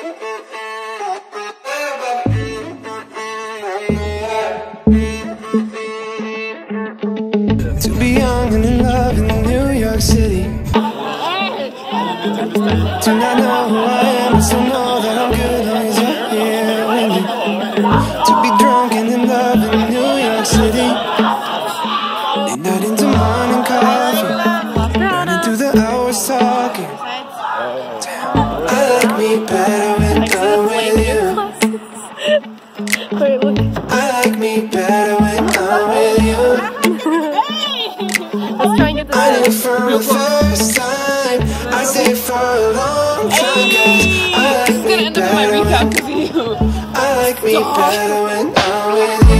To be young and in love in New York City. Do not know who I am, but still know that I'm good with me. To be drunk and in love in I knew this. from the first time I stayed for a long time 'cause I like It's me gonna end up in my recap because you. I like me better when I'm with you.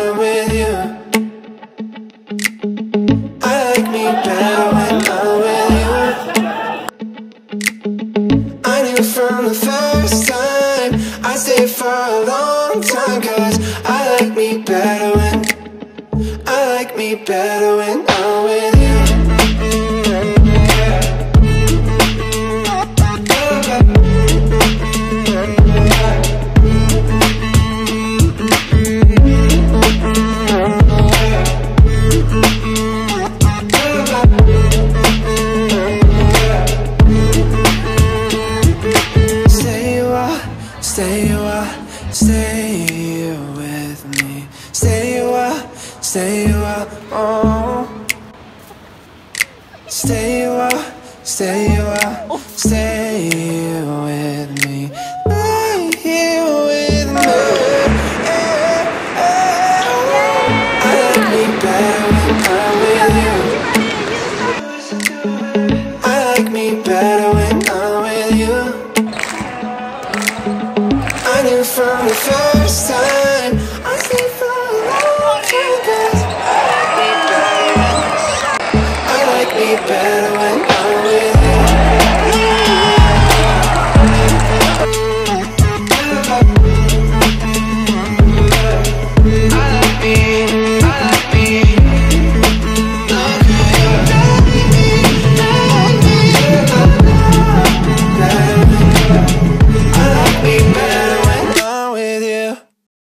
I stayed for a long time Cause I like me better when I like me better when I'm with you stay with me. Stay a while, stay a while, oh. Stay a while, stay a while, stay with me. Stay here with me. I like me better when I'm with you. I like me better from the first time. I stay for a long time cause I like me better. I like me better.